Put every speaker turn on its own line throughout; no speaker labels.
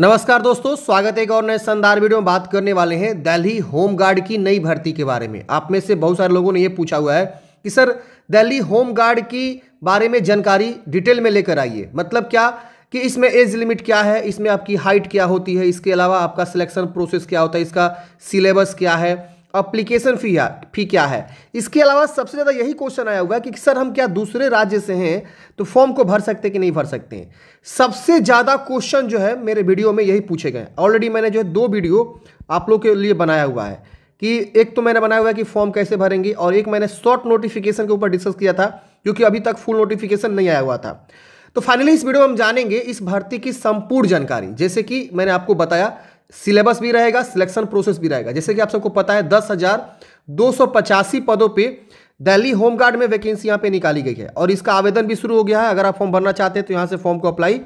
नमस्कार दोस्तों, स्वागत है एक और नए शानदार वीडियो में बात करने वाले हैं दिल्ली होम गार्ड की नई भर्ती के बारे में। आप में से बहुत सारे लोगों ने यह पूछा हुआ है कि, सर, दिल्ली होम गार्ड की बारे में जानकारी डिटेल में लेकर आइए। मतलब क्या कि इसमें एज लिमिट क्या है, इसमें आपकी हाइट क्या होती है, इसके अलावा आपका सिलेक्शन प्रोसेस क्या होता है, इसका सिलेबस क्या है? अप्लीकेशन फ़ी फ़ी क्या है? इसके अलावा सबसे ज़्यादा यही क्वेश्चन आया हुआ है कि सर, हम क्या दूसरे राज्य से हैं तो फॉर्म को भर सकते हैं कि नहीं भर सकते हैं? सबसे ज़्यादा क्वेश्चन जो है, मेरे वीडियो में यही पूछे गए ऑलरेडी मैंने जो है दो वीडियो आप लोग के लिए बनाया हुआ है कि एक तो मैंने बनाया हुआ है कि फॉर्म कैसे भरेंगे और एक मैंने शॉर्ट नोटिफिकेशन के ऊपर डिस्कस किया था क्योंकि अभी तक फुल नोटिफिकेशन नहीं आया हुआ था। तो फाइनली इस वीडियो में हम जानेंगे इस भर्ती की संपूर्ण जानकारी। जैसे कि मैंने आपको बताया सिलेबस भी रहेगा, सिलेक्शन प्रोसेस भी रहेगा। जैसे कि आप सबको पता है, दस हज़ार दो सौ पचासी पदों पे दिल्ली होमगार्ड में वैकेंसी यहाँ पे निकाली गई है और इसका आवेदन भी शुरू हो गया है। अगर आप फॉर्म भरना चाहते हैं तो यहाँ से फॉर्म को अप्लाई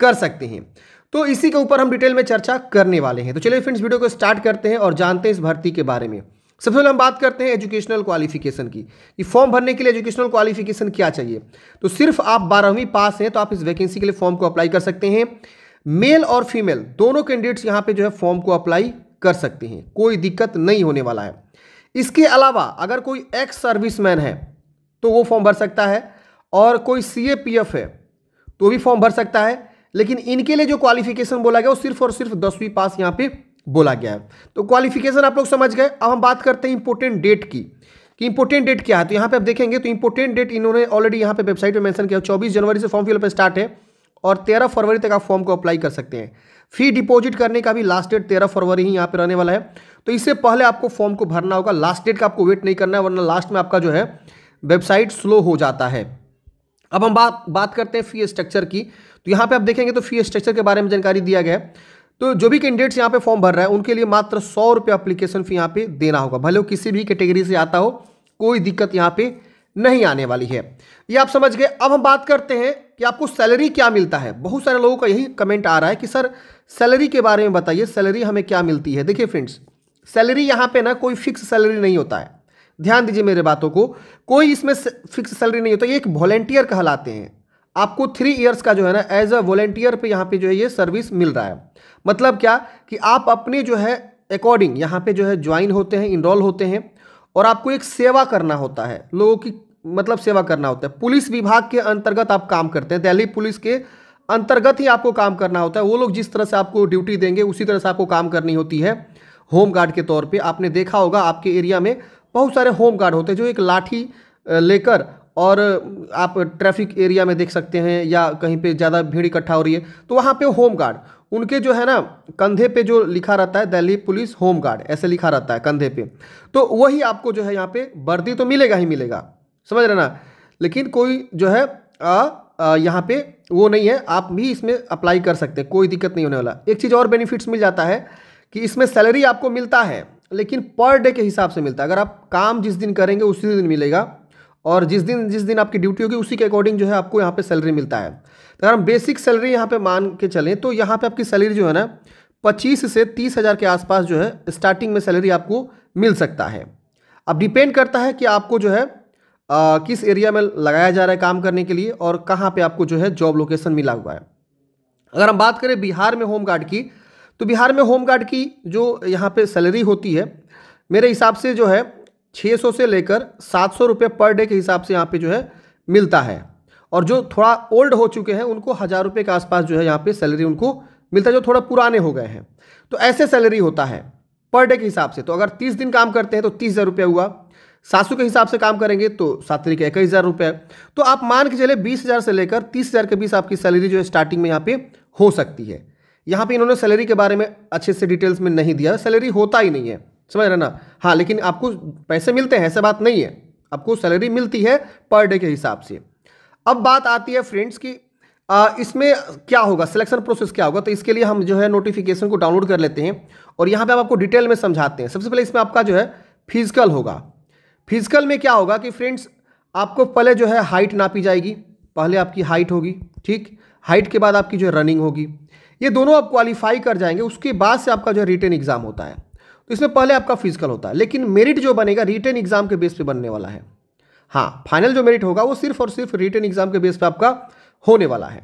कर सकते हैं। तो इसी के ऊपर हम डिटेल में चर्चा करने वाले हैं। तो चलिए फ्रेंड्स, वीडियो को स्टार्ट करते हैं और जानते हैं इस भर्ती के बारे में। सबसे पहले हम बात करते हैं एजुकेशनल क्वालिफिकेशन की, कि फॉर्म भरने के लिए एजुकेशनल क्वालिफिकेशन क्या चाहिए। तो सिर्फ़ आप बारहवीं पास हैं तो आप इस वैकेंसी के लिए फॉर्म को अप्लाई कर सकते हैं। मेल और फीमेल, दोनों कैंडिडेट्स यहाँ पे जो है फॉर्म को अप्लाई कर सकते हैं। कोई दिक्कत नहीं होने वाला है। इसके अलावा अगर कोई एक्स सर्विसमैन है तो वो फॉर्म भर सकता है और कोई सीएपीएफ है तो भी फॉर्म भर सकता है। लेकिन इनके लिए जो क्वालिफिकेशन बोला गया, वो सिर्फ़ और सिर्फ़ दसवीं पास यहाँ पे बोला गया है। तो क्वालिफिकेशन आप लोग समझ गए। अब हम बात करते हैं इंपोर्टेंट डेट की, कि इंपोर्टेंट डेट क्या है। तो यहाँ पे आप देखेंगे तो इंपोर्टेंट डेट इन्होंने ऑलरेडी यहाँ पे वेबसाइट पे मेंशन किया। चौबीस जनवरी से फॉर्म फिलअप स्टार्ट है। और तेरह फरवरी तक आप फॉर्म को अप्लाई कर सकते हैं। फ़ी डिपॉजिट करने का भी लास्ट डेट तेरह फरवरी ही यहाँ पे रहने वाला है। तो इससे पहले आपको फॉर्म को भरना होगा। लास्ट डेट का आपको वेट नहीं करना है, वरना लास्ट में आपका जो है वेबसाइट स्लो हो जाता है। अब हम बात बात करते हैं फ़ी स्ट्रक्चर की। तो यहाँ पे आप देखेंगे तो फ़ी स्ट्रक्चर के बारे में जानकारी दिया गया है। तो जो भी कैंडिडेट्स यहाँ पे फॉर्म भर रहे हैं, उनके लिए मात्र सौ रुपये अप्लीकेशन फ़ी यहाँ पे देना होगा। भले वो किसी भी कैटेगरी से आता हो, कोई दिक्कत यहाँ पे नहीं आने वाली है। ये आप समझ गए। अब हम बात करते हैं कि आपको सैलरी क्या मिलता है। बहुत सारे लोगों का यही कमेंट आ रहा है कि, सर, सैलरी के बारे में बताइए। सैलरी हमें क्या मिलती है? देखिए फ्रेंड्स सैलरी यहाँ पे ना कोई फिक्स सैलरी नहीं होता है। ध्यान दीजिए मेरे बातों को। कोई इसमें फिक्स सैलरी नहीं होता। ये एक वॉलेंटियर कहलाते हैं। आपको थ्री ईयर्स का जो है ना एज अ वॉलेंटियर पे यहाँ पे जो है ये सर्विस मिल रहा है। मतलब क्या कि आप अपने जो है अकॉर्डिंग यहाँ पे जो है ज्वाइन होते हैं इनरोल होते हैं। और आपको एक सेवा करना होता है, लोगों की मतलब सेवा करना होता है। पुलिस विभाग के अंतर्गत आप काम करते हैं, दिल्ली पुलिस के अंतर्गत ही आपको काम करना होता है। वो लोग जिस तरह से आपको ड्यूटी देंगे, उसी तरह से आपको काम करनी होती है। होम गार्ड के तौर पे आपने देखा होगा, आपके एरिया में बहुत सारे होम गार्ड होते हैं जो एक लाठी लेकर और आप ट्रैफ़िक एरिया में देख सकते हैं या कहीं पे ज़्यादा भीड़ इकट्ठा हो रही है तो वहाँ पे होम गार्ड, उनके जो है ना, कंधे पे जो लिखा रहता है, दिल्ली पुलिस होम गार्ड, ऐसे लिखा रहता है कंधे पे। तो वही आपको जो है यहाँ पे वर्दी तो मिलेगा ही मिलेगा, समझ रहे ना? लेकिन कोई जो है यहाँ पे वो नहीं है, आप भी इसमें अप्लाई कर सकते हैं, कोई दिक्कत नहीं होने वाला। एक चीज़ और बेनिफिट्स मिल जाता है कि इसमें सैलरी आपको मिलता है, लेकिन पर डे के हिसाब से मिलता है। अगर आप काम जिस दिन करेंगे, उसी दिन मिलेगा। और जिस दिन जिस दिन आपकी ड्यूटी होगी उसी के अकॉर्डिंग जो है आपको यहाँ पे सैलरी मिलता है। तो अगर हम बेसिक सैलरी यहाँ पे मान के चलें तो यहाँ पे आपकी सैलरी जो है ना पच्चीस से तीस हज़ार के आसपास जो है स्टार्टिंग में सैलरी आपको मिल सकता है। अब डिपेंड करता है कि आपको जो है आ, किस एरिया में लगाया जा रहा है काम करने के लिए और कहाँ पर आपको जो है जॉब लोकेशन मिला हुआ है। अगर हम बात करें बिहार में होम गार्ड की तो बिहार में होम गार्ड की जो यहाँ पर सैलरी होती है मेरे हिसाब से जो है 600 से लेकर 700 रुपये पर डे के हिसाब से यहाँ पे जो है मिलता है। और जो थोड़ा ओल्ड हो चुके हैं, उनको हज़ार रुपये के आसपास जो है यहाँ पे सैलरी उनको मिलता है, जो थोड़ा पुराने हो गए हैं। तो ऐसे सैलरी होता है पर डे के हिसाब से। तो अगर तीस दिन काम करते हैं तो तीस हज़ार रुपया हुआ। सासू के हिसाब से काम करेंगे तो सात तरीके इक्कीस हज़ार रुपये। तो आप मान के चले बीस हज़ार से लेकर तीस हज़ार के बीच आपकी सैलरी जो है स्टार्टिंग में यहाँ पे हो सकती है। यहाँ पे इन्होंने सैलरी के बारे में अच्छे से डिटेल्स में नहीं दिया। सैलरी होता ही नहीं है। समझ रहे ना? हाँ लेकिन आपको पैसे मिलते हैं ऐसा बात नहीं है। आपको सैलरी मिलती है पर डे के हिसाब से। अब बात आती है फ्रेंड्स की आ, इसमें क्या होगा? सिलेक्शन प्रोसेस क्या होगा? तो इसके लिए हम जो है नोटिफिकेशन को डाउनलोड कर लेते हैं और यहाँ पे हम आपको डिटेल में समझाते हैं। सबसे पहले इसमें आपका जो है फ़िज़िकल होगा। फ़िज़िकल में क्या होगा कि फ्रेंड्स आपको पहले जो है हाइट नापी जाएगी। पहले आपकी हाइट होगी ठीक? हाइट के बाद आपकी जो है रनिंग होगी। ये दोनों आप क्वालिफाई कर जाएँगे। उसके बाद से आपका जो है रिटर्न एग्ज़ाम होता है। तो इसमें पहले आपका फ़िज़िकल होता है, लेकिन मेरिट जो बनेगा रिटर्न एग्ज़ाम के बेस पे बनने वाला है। हाँ फाइनल जो मेरिट होगा, वो सिर्फ़ और सिर्फ़ रिटर्न एग्ज़ाम के बेस पे आपका होने वाला है।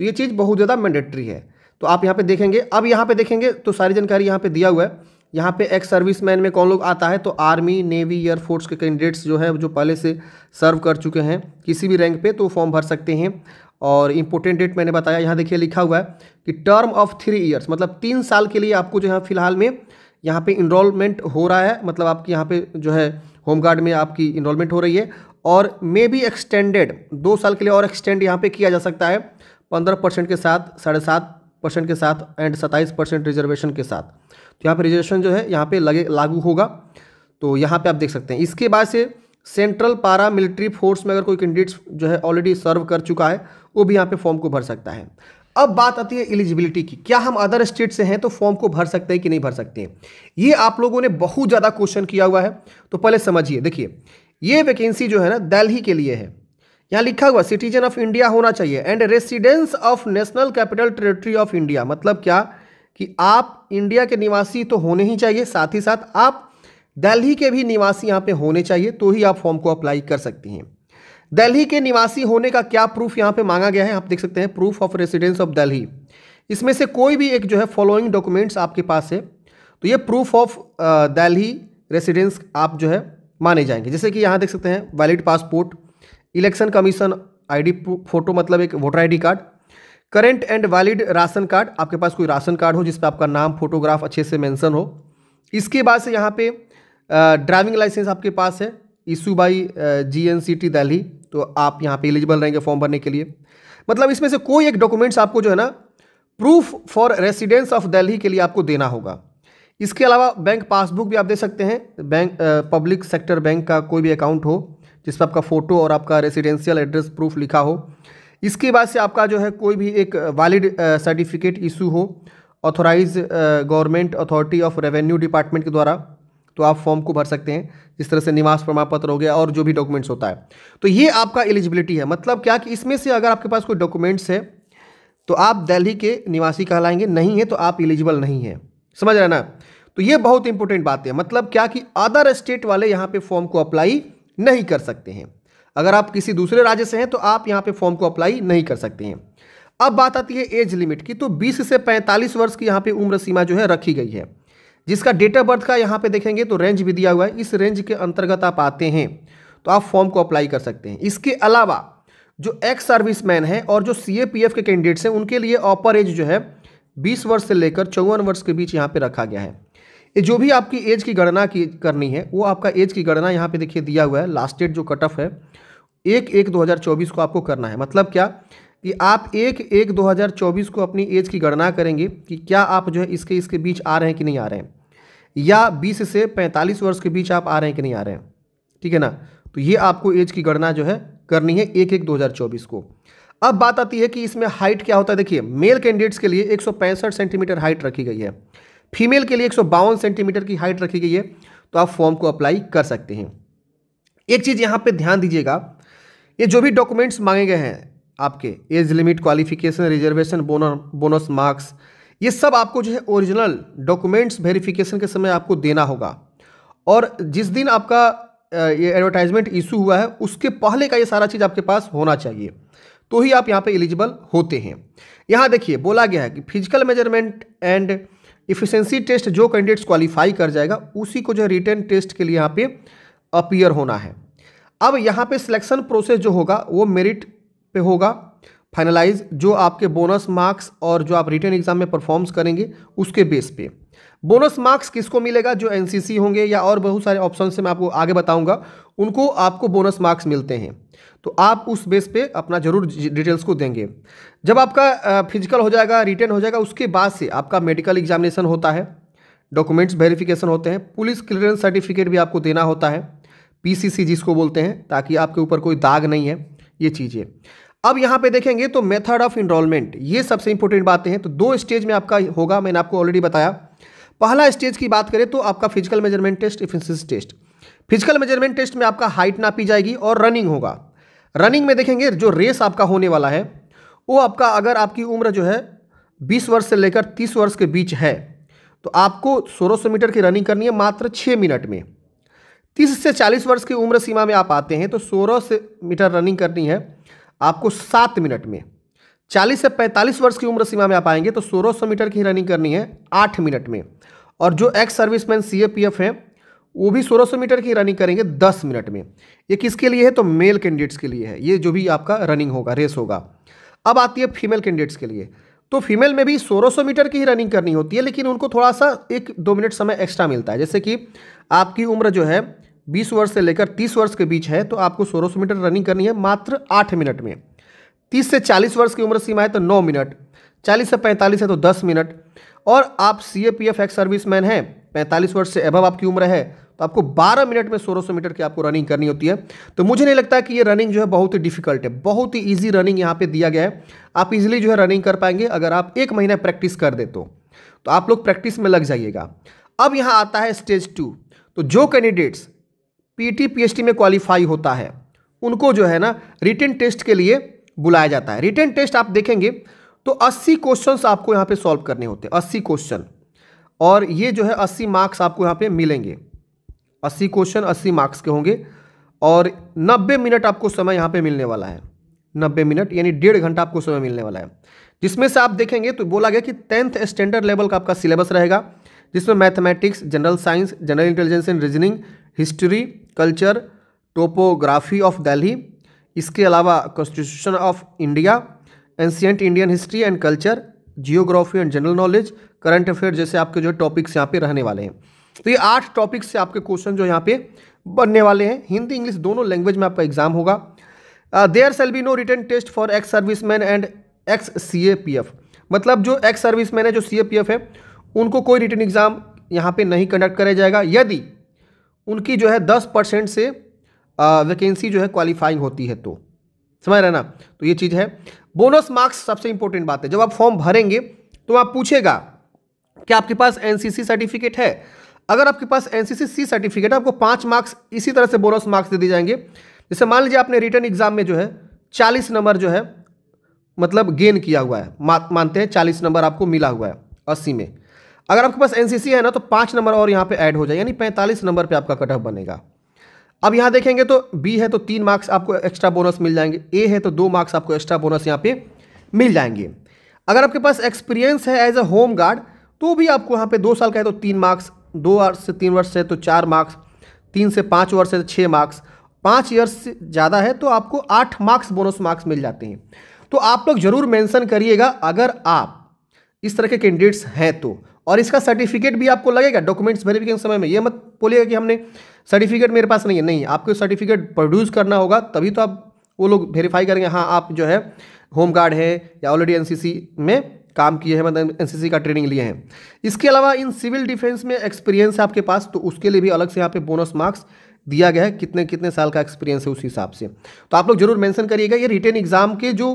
तो ये चीज़ बहुत ज़्यादा मैंडेटरी है। तो आप यहाँ पे देखेंगे, अब यहाँ पे देखेंगे तो सारी जानकारी यहाँ पे दिया हुआ है। यहाँ पे एक्स सर्विस मैन में कौन लोग आता है? तो आर्मी नेवी एयरफोर्स के कैंडिडेट्स जो है, जो पहले से सर्व कर चुके हैं, किसी भी रैंक पे तो फॉर्म भर सकते हैं। और इम्पोर्टेंट डेट मैंने बताया, यहाँ देखिए लिखा हुआ है कि टर्म ऑफ़ थ्री ईयर्स मतलब तीन साल के लिए आपको जो है, फ़िलहाल में यहाँ पे इनरोलमेंट हो रहा है मतलब आपकी यहाँ पे जो है होमगार्ड में आपकी इनरोलमेंट हो रही है और मे बी एक्सटेंडेड दो साल के लिए और एक्सटेंड यहाँ पे किया जा सकता है, पंद्रह परसेंट के साथ, साढ़े सात परसेंट के साथ एंड सत्ताईस परसेंट रिजर्वेशन के साथ। तो यहाँ पे रिजर्वेशन जो है, यहाँ पे लगे, लागू होगा। तो यहाँ पे आप देख सकते हैं, इसके बाद से सेंट्रल पारा मिलिट्री फोर्स में अगर कोई कैंडिडेट्स जो है ऑलरेडी सर्व कर चुका है, वो भी यहाँ पे फॉर्म को भर सकता है। अब बात आती है एलिजिबिलिटी की। क्या हम अदर स्टेट से हैं तो फॉर्म को भर सकते हैं कि नहीं भर सकते हैं? ये आप लोगों ने बहुत ज़्यादा क्वेश्चन किया हुआ है तो पहले समझिए। देखिए, ये वैकेंसी जो है ना, दिल्ली के लिए है। यहाँ लिखा हुआ सिटीजन ऑफ़ इंडिया होना चाहिए and residence of national capital territory of India मतलब क्या? कि आप इंडिया के निवासी तो होने ही चाहिए, साथ ही साथ आप दिल्ली के भी निवासी यहाँ पे होने चाहिए तो ही आप फॉर्म को अप्लाई कर सकती हैं। दिल्ली के निवासी होने का क्या प्रूफ यहाँ पे मांगा गया है? आप देख सकते हैं proof of residence of Delhi. इसमें से कोई भी एक जो है फॉलोइंग डॉक्यूमेंट्स आपके पास है तो ये प्रूफ ऑफ़ दिल्ली रेसिडेंस आप जो है माने जाएँगे। जैसे कि यहाँ देख सकते हैं valid passport election commission ID photo मतलब एक voter ID card current and valid ration card आपके पास कोई राशन कार्ड हो जिस पर आपका नाम फोटोग्राफ अच्छे से मेंशन हो। इसके बाद से यहाँ पे ड्राइविंग लाइसेंस आपके पास है issue by G N C T Delhi तो आप यहाँ पे एलिजिबल रहेंगे फॉर्म भरने के लिए। मतलब इसमें से कोई एक डॉक्यूमेंट्स आपको जो है ना proof for residence of Delhi के लिए आपको देना होगा। इसके अलावा बैंक पासबुक भी आप दे सकते हैं। बैंक पब्लिक सेक्टर बैंक का कोई भी अकाउंट हो, जिस पर आपका फ़ोटो और आपका रेसिडेंशियल एड्रेस प्रूफ लिखा हो। इसके बाद से आपका जो है कोई भी एक वैलिड सर्टिफिकेट इशू हो authorise government authority of revenue department के द्वारा। तो आप फॉर्म को भर सकते हैं, जिस तरह से निवास प्रमाण पत्र हो गया और जो भी डॉक्यूमेंट्स होता है। तो ये आपका एलिजिबिलिटी है। मतलब क्या कि इसमें से अगर आपके पास कोई डॉक्यूमेंट्स है तो आप दिल्ली के निवासी कहलाएँगे, नहीं है तो आप एलिजिबल नहीं है। समझ रहे ना? तो ये बहुत इंपॉर्टेंट बात है। मतलब क्या कि अदर स्टेट वाले यहाँ पे फॉर्म को अप्लाई नहीं कर सकते हैं। अगर आप किसी दूसरे राज्य से हैं तो आप यहाँ पे फॉर्म को अप्लाई नहीं कर सकते हैं। अब बात आती है एज लिमिट की। तो 20 से 45 वर्ष की यहाँ पे उम्र सीमा जो है रखी गई है। जिसका डेट ऑफ़ बर्थ का यहाँ पे देखेंगे तो रेंज भी दिया हुआ है। इस रेंज के अंतर्गत आप आते हैं तो आप फॉर्म को अप्लाई कर सकते हैं। इसके अलावा जो एक्स सर्विसमैन है और जो सीएपीएफ के कैंडिडेट्स हैं, उनके लिए अपर एज जो है, बीस वर्ष से लेकर चौवन वर्ष के बीच यहाँ पे रखा गया है। ये जो भी आपकी एज की गणना की, करनी है, वो आपका एज की गणना यहाँ पे देखिए दिया हुआ है। लास्ट डेट जो कट ऑफ़ है, एक एक 2024 को आपको करना है। मतलब क्या? कि आप एक एक 2024 को अपनी एज की गणना करेंगे कि क्या आप जो है इसके इसके बीच आ रहे हैं कि नहीं आ रहे हैं? या 20 से 45 वर्ष के बीच आप आ रहे हैं कि नहीं आ रहे हैं? ठीक है ना? तो ये आपको एज की गणना जो है करनी है एक एक 2024 को। अब बात आती है कि इसमें हाइट क्या होता है? देखिए, मेल कैंडिडेट्स के लिए एक सौ पैंसठ सेंटीमीटर हाइट रखी गई है। फीमेल के लिए एक सौ बावन सेंटीमीटर की हाइट रखी गई है। तो आप फॉर्म को अप्लाई कर सकते हैं। एक चीज़ यहाँ पर ध्यान दीजिएगा, ये जो भी डॉक्यूमेंट्स मांगे गए हैं आपके age limit qualification reservation bonus marks ये सब आपको जो है ओरिजिनल डॉक्यूमेंट्स वेरिफिकेशन के समय आपको देना होगा। और जिस दिन आपका ये एडवर्टाइजमेंट इशू हुआ है, उसके पहले का ये सारा चीज़ आपके पास होना चाहिए। तो ही आप यहाँ पे एलिजिबल होते हैं। यहाँ देखिए, बोला गया है कि physical measurement and efficiency test जो कैंडिडेट्स क्वालिफाई कर जाएगा, उसी को जो रिटर्न टेस्ट के लिए यहाँ पे अपियर होना है। अब यहाँ पे सिलेक्शन प्रोसेस जो होगा, वो मेरिट पे होगा। फाइनलाइज जो आपके बोनस मार्क्स और जो आप रिटर्न एग्ज़ाम में परफॉर्म्स करेंगे, उसके बेस पे। बोनस मार्क्स किसको मिलेगा? जो एनसीसी होंगे या और बहुत सारे ऑप्शन से मैं आपको आगे बताऊँगा, उनको आपको बोनस मार्क्स मिलते हैं। तो आप उस बेस पे अपना ज़रूर डिटेल्स को देंगे। जब आपका फ़िज़िकल हो जाएगा रिटर्न हो जाएगा, उसके बाद से आपका मेडिकल एग्जामिनेशन होता है। डॉक्यूमेंट्स वेरिफिकेशन होते हैं। पुलिस क्लियरेंस सर्टिफिकेट भी आपको देना होता है। पीसीसी जिसको बोलते हैं, ताकि आपके ऊपर कोई दाग नहीं है। ये चीज़ें। अब यहाँ पे देखेंगे तो मेथड ऑफ़ इनरोलमेंट ये सबसे इंपॉर्टेंट बातें हैं। तो दो स्टेज में आपका होगा, मैंने आपको ऑलरेडी बताया। पहला स्टेज की बात करें तो आपका physical measurement test efficiency test physical measurement test में आपका हाइट नापी जाएगी और रनिंग होगा। रनिंग में देखेंगे, जो रेस आपका होने वाला है, वो आपका अगर आपकी उम्र जो है बीस वर्ष से लेकर तीस वर्ष के बीच है तो आपको सोलह सौ मीटर की रनिंग करनी है मात्र छः मिनट में। तीस से चालीस वर्ष की उम्र सीमा में आप आते हैं तो सोलह मीटर रनिंग करनी है आपको सात मिनट में। चालीस से पैंतालीस वर्ष की उम्र सीमा में आप आएँगे तो सोलह सौ मीटर की रनिंग करनी है आठ मिनट में। और जो ex serviceman C A P F हैं, वो भी सोलह सौ मीटर की रनिंग करेंगे दस मिनट में। ये किसके लिए है तो मेल कैंडिडेट्स के लिए है। ये जो भी आपका रनिंग होगा, रेस होगा। अब आती है फीमेल कैंडिडेट्स के लिए। तो फीमेल में भी सोलह सौ मीटर की ही रनिंग करनी होती है, लेकिन उनको थोड़ा सा एक दो मिनट समय एक्स्ट्रा मिलता है। जैसे कि आपकी उम्र जो है, बीस वर्ष से लेकर तीस वर्ष के बीच है तो आपको सोलह सौ मीटर रनिंग करनी है मात्र आठ मिनट में। तीस से चालीस वर्ष की उम्र सीमा है तो नौ मिनट, चालीस से पैंतालीस है तो दस मिनट। और आप C A P F ex service man हैं पैंतालीस वर्ष से अबव आपकी उम्र है तो आपको 12 मिनट में 1600 मीटर की आपको रनिंग करनी होती है। तो मुझे नहीं लगता कि ये रनिंग जो है बहुत ही डिफ़िकल्ट है। बहुत ही ईजी रनिंग यहाँ पे दिया गया है। आप इजीली जो है रनिंग कर पाएँगे अगर आप एक महीना प्रैक्टिस कर दे तो, तो आप लोग प्रैक्टिस में लग जाइएगा। अब यहाँ आता है स्टेज टू तो जो कैंडिडेट्स पीटी पीएचडी में क्वालिफाई होता है उनको जो है ना रिटर्न टेस्ट के लिए बुलाया जाता है। रिटर्न टेस्ट आप देखेंगे तो 80 क्वेश्चंस आपको यहाँ पे सॉल्व करने होते हैं। 80 क्वेश्चन और ये जो है 80 मार्क्स आपको यहाँ पे मिलेंगे। 80 क्वेश्चन 80 मार्क्स के होंगे और 90 मिनट आपको समय यहाँ पे मिलने वाला है। 90 मिनट यानी डेढ़ घंटा आपको समय मिलने वाला है। जिसमें से आप देखेंगे तो बोला गया कि टेंथ स्टैंडर्ड लेवल का आपका सिलेबस रहेगा, जिसमें mathematics general science general intelligence and reasoning history culture topography of Delhi इसके अलावा constitution of India ancient Indian history and culture geography and general knowledge current affair जैसे आपके जो टॉपिक्स यहाँ पे रहने वाले हैं। तो ये आठ टॉपिक्स से आपके क्वेश्चन जो यहाँ पे बनने वाले हैं। हिंदी, इंग्लिश दोनों लैंग्वेज में आपका एग्ज़ाम होगा। There shall be no written test for ex service man and ex C A P F मतलब जो एक्स सर्विस मैन है, जो सी ए पी एफ़ है, उनको कोई रिटर्न एग्ज़ाम यहाँ पे नहीं कंडक्ट कराया जाएगा। यदि उनकी जो है दस परसेंट से वैकेंसी जो है क्वालिफाइंग होती है तो। समझ रहे ना? तो ये चीज़ है। बोनस मार्क्स सबसे इंपॉर्टेंट बात है। जब आप फॉर्म भरेंगे तो आप पूछेगा कि आपके पास एनसीसी सर्टिफिकेट है? अगर आपके पास एनसीसी सी सर्टिफिकेट है, आपको पाँच मार्क्स इसी तरह से बोनस मार्क्स दे दिए जाएँगे। जैसे मान लीजिए आपने रिटर्न एग्ज़ाम में जो है, चालीस नंबर जो है मतलब गेन किया हुआ है। मानते हैं चालीस नंबर आपको मिला हुआ है अस्सी में। अगर आपके पास एनसीसी है ना तो पाँच नंबर और यहाँ पे ऐड हो जाए। यानी पैंतालीस नंबर पे आपका कट ऑफ़ बनेगा। अब यहाँ देखेंगे तो बी है तो तीन मार्क्स आपको एक्स्ट्रा बोनस मिल जाएँगे। ए है तो दो मार्क्स आपको एक्स्ट्रा बोनस यहाँ पे मिल जाएँगे। अगर आपके पास एक्सपीरियंस है एज ए होम गार्ड तो भी आपको यहाँ पे दो साल का है तो तीन मार्क्स दो वर्ष से तीन वर्ष से तो चार मार्क्स तीन से पाँच वर्ष से तो छः मार्क्स पाँच ईयर्स से ज़्यादा है तो आपको आठ मार्क्स बोनस मार्क्स मिल जाते हैं। तो आप लोग ज़रूर मेंशन करिएगा अगर आप इस तरह के कैंडिडेट्स हैं तो। और इसका सर्टिफिकेट भी आपको लगेगा डॉक्यूमेंट्स वेरिफिकेशन समय में। ये मत बोलिएगा कि हमने सर्टिफिकेट मेरे पास नहीं है। नहीं, आपको सर्टिफिकेट प्रोड्यूस करना होगा, तभी तो आप वो लोग वेरीफाई करेंगे हाँ आप जो है होम गार्ड है या ऑलरेडी एनसीसी में काम किए हैं मतलब एनसीसी का ट्रेनिंग लिए हैं। इसके अलावा इन सिविल डिफेंस में एक्सपीरियंस है आपके पास तो उसके लिए भी अलग से यहाँ पे बोनस मार्क्स दिया गया है, कितने कितने साल का एक्सपीरियंस है उस हिसाब से। तो आप लोग ज़रूर मेंशन करिएगा, ये रिटेन एग्ज़ाम के जो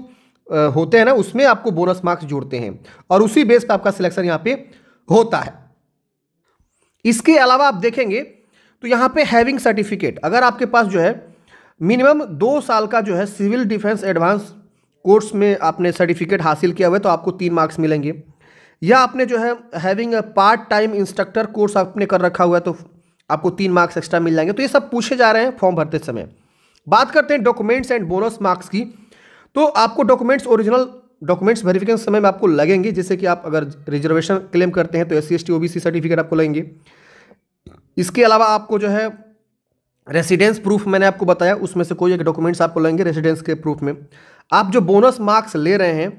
होते हैं ना, उसमें आपको बोनस मार्क्स जोड़ते हैं, और उसी बेस पर आपका सिलेक्शन यहाँ पे होता है। इसके अलावा आप देखेंगे तो यहाँ पे हैविंग सर्टिफिकेट अगर आपके पास जो है मिनिमम दो साल का जो है सिविल डिफेंस एडवांस कोर्स में आपने सर्टिफिकेट हासिल किया हुआ है तो आपको तीन मार्क्स मिलेंगे। या आपने जो है having part time instructor course आपने कर रखा हुआ है तो आपको तीन मार्क्स एक्स्ट्रा मिल जाएँगे। तो ये सब पूछे जा रहे हैं फॉर्म भरते समय। बात करते हैं डॉक्यूमेंट्स एंड बोनस मार्क्स की। तो आपको डॉक्यूमेंट्स ओरिजिनल डॉक्यूमेंट्स वेरिफिकेशन समय में आपको लगेंगे, जैसे कि आप अगर रिजर्वेशन क्लेम करते हैं तो एस सी सर्टिफिकेट आपको लगेंगे। इसके अलावा आपको जो है रेसिडेंस प्रूफ मैंने आपको बताया, उसमें से कोई एक डॉक्यूमेंट्स आपको लगेंगे रेसिडेंस के प्रूफ में। आप जो बोनस मार्क्स ले रहे हैं,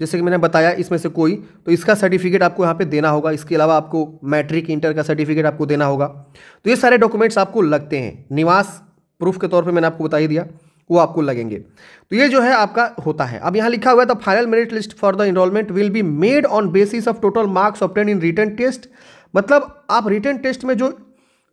जैसे कि मैंने बताया इसमें से कोई तो इसका सर्टिफिकेट आपको यहाँ पे देना होगा। इसके अलावा आपको मैट्रिक इंटर का सर्टिफिकेट आपको देना होगा। तो ये सारे डॉक्यूमेंट्स आपको लगते हैं। निवास प्रूफ के तौर पे मैंने आपको बता ही दिया, वो आपको लगेंगे। तो ये जो है आपका होता है। अब यहाँ लिखा हुआ है the final merit list for the enrolment will be made on basis of total marks obtained in written test मतलब आप रिटर्न टेस्ट में जो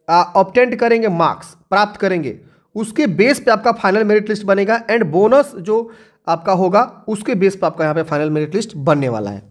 ऑप्टेंट करेंगे मार्क्स प्राप्त करेंगे। उसके बेस पे आपका फाइनल मेरिट लिस्ट बनेगा एंड बोनस जो आपका होगा, उसके बेस पे आपका यहाँ पे फाइनल मेरिट लिस्ट बनने वाला है।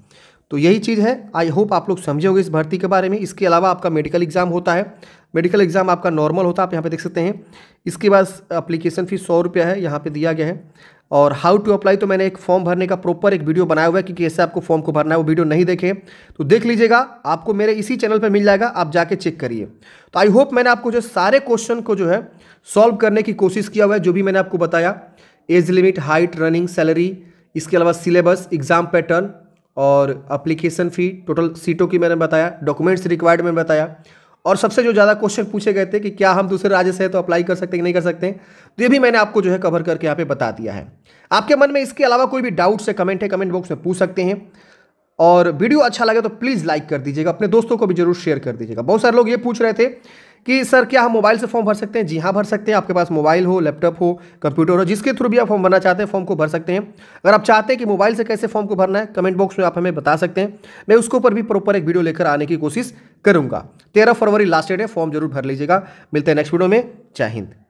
तो यही चीज़ है। आई होप आप लोग समझे होंगे इस भर्ती के बारे में। इसके अलावा आपका मेडिकल एग्ज़ाम होता है। मेडिकल एग्ज़ाम आपका नॉर्मल होता है, आप यहाँ पे देख सकते हैं। इसके बाद अप्लीकेशन फ़ीस सौ रुपया है, यहाँ पे दिया गया है। और हाउ टू अप्लाई तो मैंने एक फॉर्म भरने का प्रॉपर एक वीडियो बनाया हुआ है कि कैसे आपको फॉर्म को भरना है, वो वीडियो नहीं देखे। तो देख लीजिएगा, आपको मेरे इसी चैनल पर मिल जाएगा, आप जाके चेक करिए। तो आई होप मैंने आपको जो सारे क्वेश्चन को जो है सॉल्व करने की कोशिश किया हुआ है, जो भी मैंने आपको बताया। Age limit height running salary इसके अलावा सिलेबस एग्ज़ाम पैटर्न और अप्लीकेशन फ़ी टोटल सीटों की मैंने बताया डॉक्यूमेंट्स रिक्वायर्ड में बताया। और सबसे जो ज़्यादा क्वेश्चन पूछे गए थे कि क्या हम दूसरे राज्य से हैं तो अप्लाई कर सकते हैं कि नहीं कर सकते हैं तो ये भी मैंने आपको जो है कवर करके यहाँ पे बता दिया है। आपके मन में इसके अलावा कोई भी डाउट्स है कमेंट है कमेंट बॉक्स में पूछ सकते हैं। और वीडियो अच्छा लगे तो प्लीज़ लाइक कर दीजिएगा, अपने दोस्तों को भी ज़रूर शेयर कर दीजिएगा। बहुत सारे लोग ये पूछ रहे थे कि सर, क्या हम मोबाइल से फॉर्म भर सकते हैं? जी हाँ भर सकते हैं। आपके पास मोबाइल हो, लैपटॉप हो, कंप्यूटर हो, जिसके थ्रू भी आप फॉर्म भरना चाहते हैं, फॉर्म को भर सकते हैं। अगर आप चाहते हैं कि मोबाइल से कैसे फॉर्म को भरना है, कमेंट बॉक्स में आप हमें बता सकते हैं। मैं उसके ऊपर भी प्रॉपर एक वीडियो लेकर आने की कोशिश करूँगा। तेरह फरवरी लास्ट डेट है, फॉर्म ज़रूर भर लीजिएगा। मिलते हैं नेक्स्ट वीडियो में। जय हिंद।